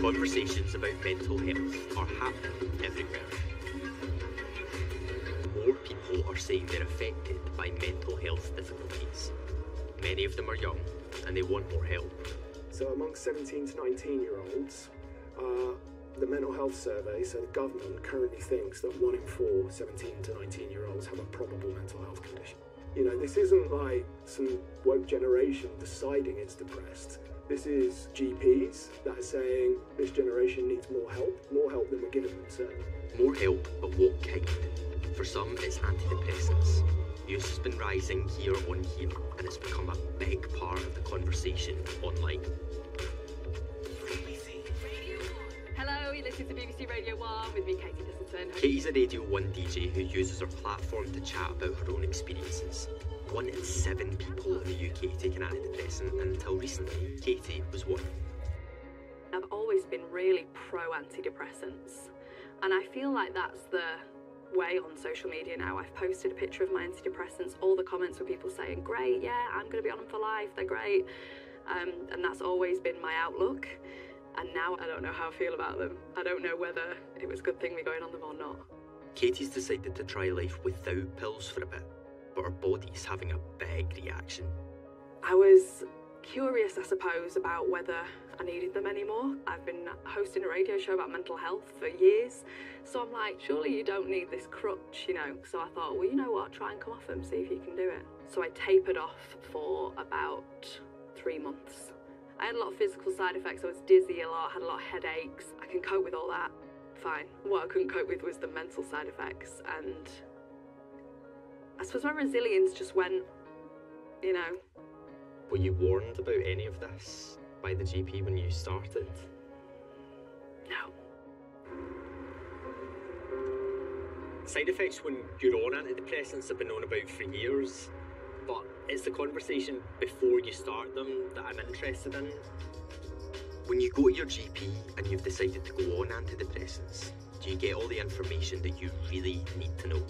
Conversations about mental health are happening everywhere. More people are saying they're affected by mental health difficulties. Many of them are young and they want more help. So, amongst 17 to 19 year olds, uh, the mental health survey, so the government currently thinks that one in four 17 to 19 year olds have a probable mental health condition. You know, this isn't like some woke generation deciding it's depressed. This is GPs that are saying this generation needs more help, more help than we're giving them, certainly. More help, but what kind? For some, it's antidepressants. Use has been rising here on here, and it's become a big part of the conversation online. Hello, you're listening to BBC Radio 1 with me, Katie Thistleton. Katie's a Radio 1 DJ who uses her platform to chat about her own experiences. One in seven people in the UK take an antidepressant, and until recently, Katie was one. I've always been really pro antidepressants, and I feel like that's the way on social media now. I've posted a picture of my antidepressants, all the comments were people saying, Great, yeah, I'm going to be on them for life, they're great. Um, and that's always been my outlook. And now I don't know how I feel about them. I don't know whether it was a good thing me going on them or not. Katie's decided to try life without pills for a bit, but her body's having a big reaction. I was curious, I suppose, about whether I needed them anymore. I've been hosting a radio show about mental health for years, so I'm like, surely you don't need this crutch, you know? So I thought, well, you know what, try and come off them, see if you can do it. So I tapered off for about three months. I had a lot of physical side effects. I was dizzy a lot, had a lot of headaches. I can cope with all that, fine. What I couldn't cope with was the mental side effects, and I suppose my resilience just went, you know, Were you warned about any of this by the GP when you started? no. Side effects when you're on antidepressants have been known about for years, but it's the conversation before you start them that I'm interested in. When you go to your GP and you've decided to go on antidepressants, do you get all the information that you really need to know?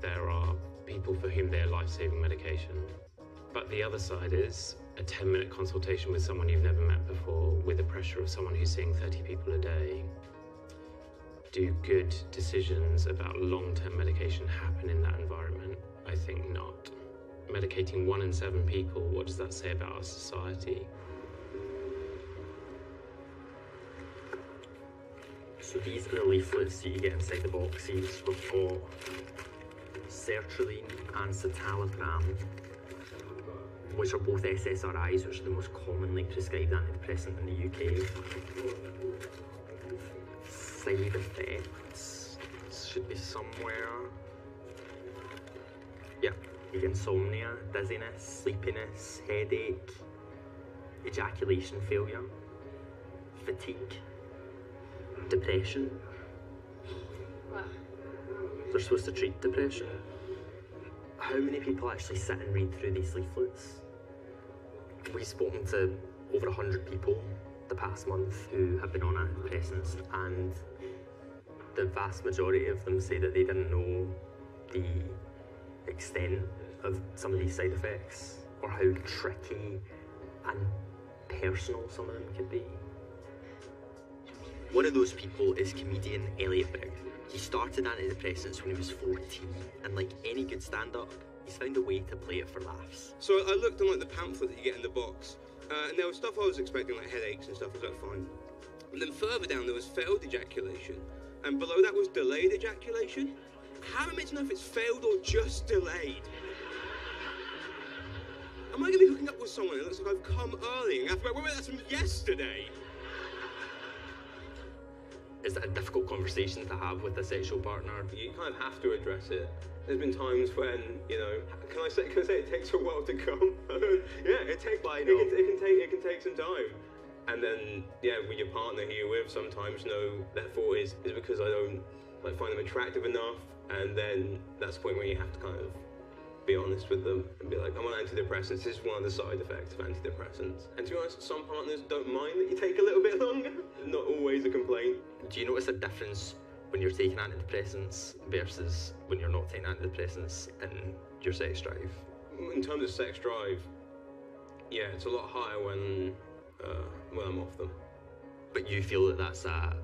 There are people for whom they're life saving medication. But the other side is a 10 minute consultation with someone you've never met before, with the pressure of someone who's seeing 30 people a day. Do good decisions about long term medication happen in that environment? I think not. Medicating one in seven people, what does that say about our society? So these are the leaflets that you get inside the boxes. Got sertraline and citalopram, which are both SSRIs, which are the most commonly prescribed antidepressant in the UK. Side effects should be somewhere. Insomnia, dizziness, sleepiness, headache, ejaculation failure, fatigue, depression. They're supposed to treat depression. How many people actually sit and read through these leaflets? We've spoken to over 100 people the past month who have been on antidepressants, and the vast majority of them say that they didn't know the extent of some of these side effects or how tricky and personal some of them could be. One of those people is comedian Elliot Big. He started antidepressants when he was 14, and like any good stand up, he's found a way to play it for laughs. So I looked on like the pamphlet that you get in the box, uh, and there was stuff I was expecting, like headaches and stuff. I was like, fine. And then further down there was failed ejaculation, and below that was delayed ejaculation. How am I meant to know if it's failed or just delayed? Am I going to be hooking up with someone that looks like I've come early and I have to go, wait, wait, that's from yesterday? Is that a difficult conversation to have with a sexual partner? You kind of have to address it. There's been times when, you know, can I say, can I say it takes a while to come? yeah, it takes, it can, it can take, it can take some time. And then, yeah, with your partner who you're with, sometimes no, that thought is, is because I don't like find them attractive enough. And then that's the point where you have to kind of be honest with them and be like, I'm on antidepressants. This is one of the side effects of antidepressants. And to be honest, some partners don't mind that you take a little bit longer. Not always a complaint. Do you notice a difference when you're taking antidepressants versus when you're not taking antidepressants in your sex drive? In terms of sex drive, yeah, it's a lot higher when uh, when I'm off them. But you feel that that's a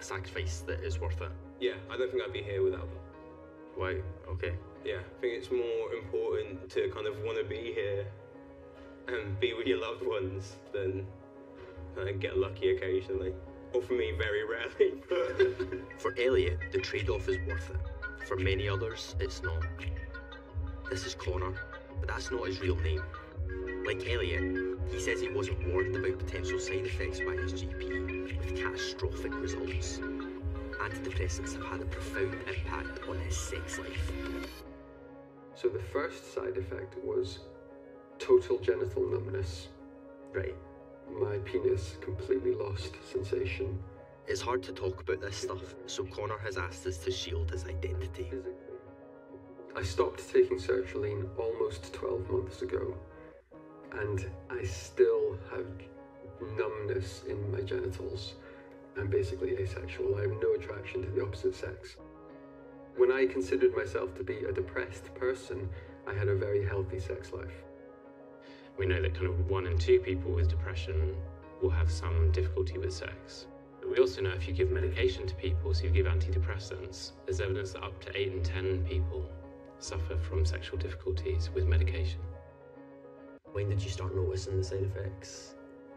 sacrifice that is worth it? Yeah, I don't think I'd be here without them. Wow, okay. Yeah, I think it's more important to kind of want to be here and be with your loved ones than uh, get lucky occasionally. Or for me, very rarely. For Elliot, the trade off is worth it. For many others, it's not. This is Connor, but that's not his real name. Like Elliot, he says he wasn't warned about potential side effects by his GP, with catastrophic results. Antidepressants have had a profound impact on his sex life. So the first side effect was total genital numbness. Right. My penis completely lost sensation. It's hard to talk about this stuff, so Connor has asked us to shield his identity. I stopped taking sertraline almost 12 months ago, and I still have numbness in my genitals. I'm basically asexual. I have no attraction to the opposite sex. When I considered myself to be a depressed person, I had a very healthy sex life. We know that kind of one in two people with depression will have some difficulty with sex. But we also know if you give medication to people, so you give antidepressants, there's evidence that up to 8 in 10 people suffer from sexual difficulties with medication. When did you start noticing the side effects?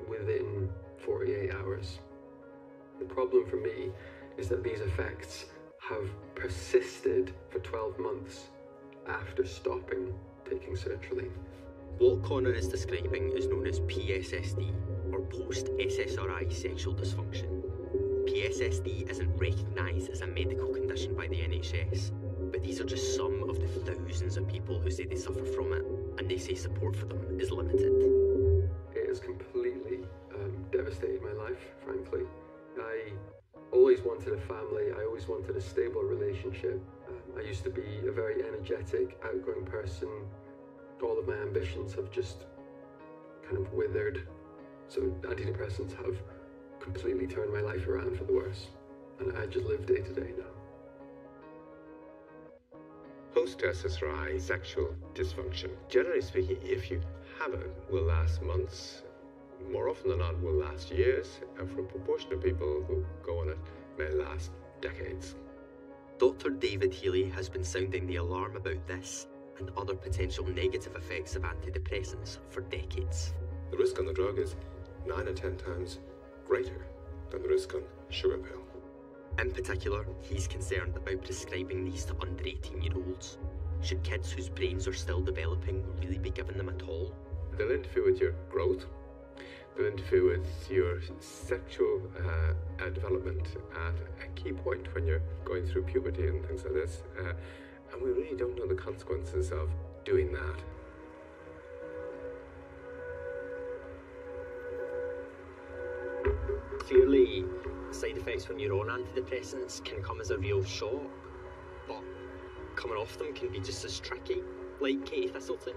within 48 hours. The problem for me is that these effects have persisted for 12 months after stopping taking sertraline. What Connor is describing is known as PSSD, or post SSRI sexual dysfunction. PSSD isn't recognised as a medical condition by the NHS, but these are just some of the thousands of people who say they suffer from it, and they say support for them is limited. Family, I always wanted a stable relationship. Um, I used to be a very energetic, outgoing person. All of my ambitions have just kind of withered. So, antidepressants have completely turned my life around for the worse. And I just live day to day now. Post SSRI sexual dysfunction, generally speaking, if you have it, will last months. More often than not, will last years, and for a proportion of people who go on it, decades. Dr. David Healy has been sounding the alarm about this and other potential negative effects of antidepressants for decades. The risk on the drug is nine or ten times greater than the risk on sugar pill. In particular, he's concerned about prescribing these to under 18 year olds. Should kids whose brains are still developing really be given them at all? They'll interfere with your growth. They'll interfere with your sexual uh, uh, development at a key point when you're going through puberty and things like this. Uh, and we really don't know the consequences of doing that. Clearly, side effects when you're on antidepressants can come as a real shock, but coming off them can be just as tricky. Like Katie Thistleton,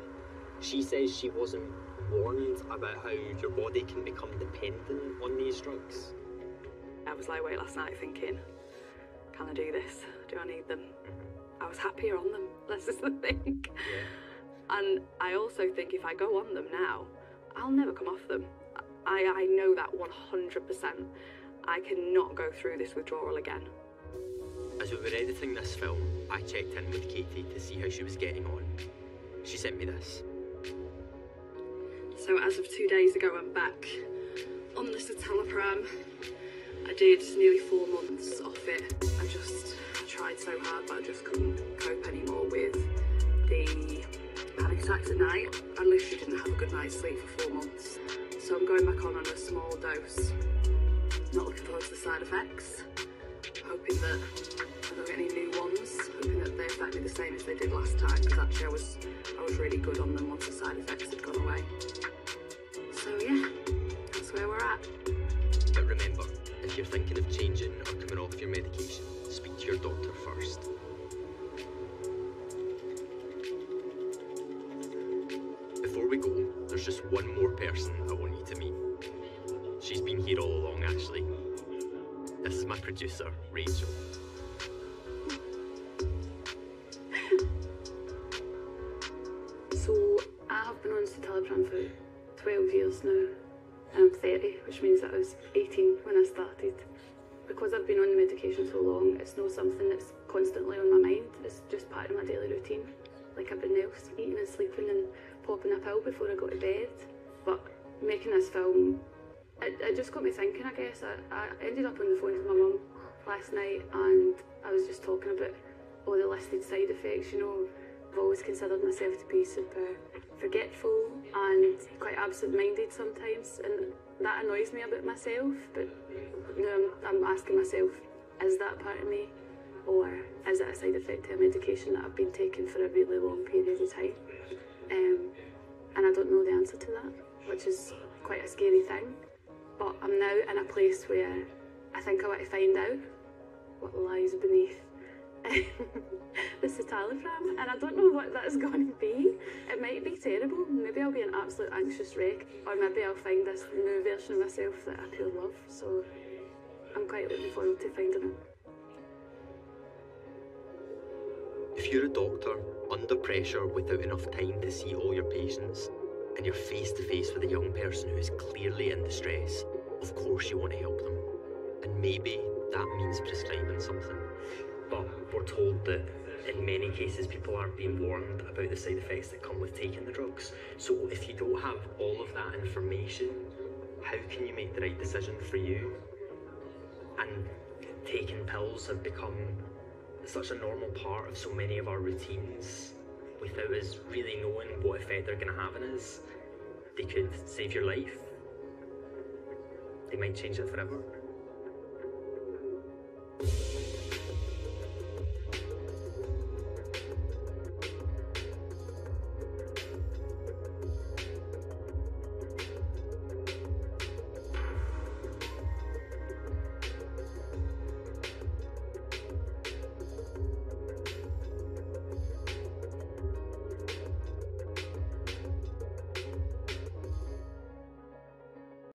she says she wasn't warned about how your body can become dependent on these drugs. I was lightweight last night thinking, can I do this? Do I need them? I was happier on them. This is the thing. And I also think if I go on them now, I'll never come off them. I, I know that 100%. I cannot go through this withdrawal again. As we were editing this film, I checked in with Katie to see how she was getting on. She sent me this. So as of two days ago, I'm back on the citalopram. I did nearly four months off it. I just tried so hard, but I just couldn't cope anymore with the panic attacks at night. I literally didn't have a good night's sleep for four months. So I'm going back on on a small dose. Not looking forward to the side effects. Hoping that I don't get any new ones. Hoping that they affect me the same as they did last time. Because actually I was I was really good on them once the side effects If you're thinking of changing or coming off your medication, speak to your doctor first. Before we go, there's just one more person I want you to meet. She's been here all along, actually. This is my producer, Rachel. so, I have been on Citalopram for 12 years now. I'm 30, which means that I was 18 when I started. Because I've been on the medication so long, it's not something that's constantly on my mind. It's just part of my daily routine, like everything else, eating and sleeping and popping a pill before I go to bed. But making this film, it, it just got me thinking, I guess. I, I ended up on the phone to my mum last night and I was just talking about all the listed side effects, you know. I've always considered myself to be super forgetful and quite absent minded sometimes, and that annoys me about myself. But know, I'm, I'm asking myself, is that part of me? Or is it a side effect of a medication that I've been taking for a really long period of time? Um, and I don't know the answer to that, which is quite a scary thing. But I'm now in a place where I think I want to find out what lies beneath the citalopram, and I don't know what that's going to be. It might be terrible. Maybe I'll be an absolute anxious wreck, or maybe I'll find this new version of myself that I pure love. So I'm quite looking forward to finding it. If you're a doctor under pressure without enough time to see all your patients, and you're face to face with a young person who is clearly in distress, of course you want to help them. And maybe that means prescribing something. But we're told that in many cases people aren't being warned about the side effects that come with taking the drugs. So if you don't have all of that information, how can you make the right decision for you? And taking pills have become such a normal part of so many of our routines without us really knowing what effect they're going to have on us. They could save your life. They might change it forever.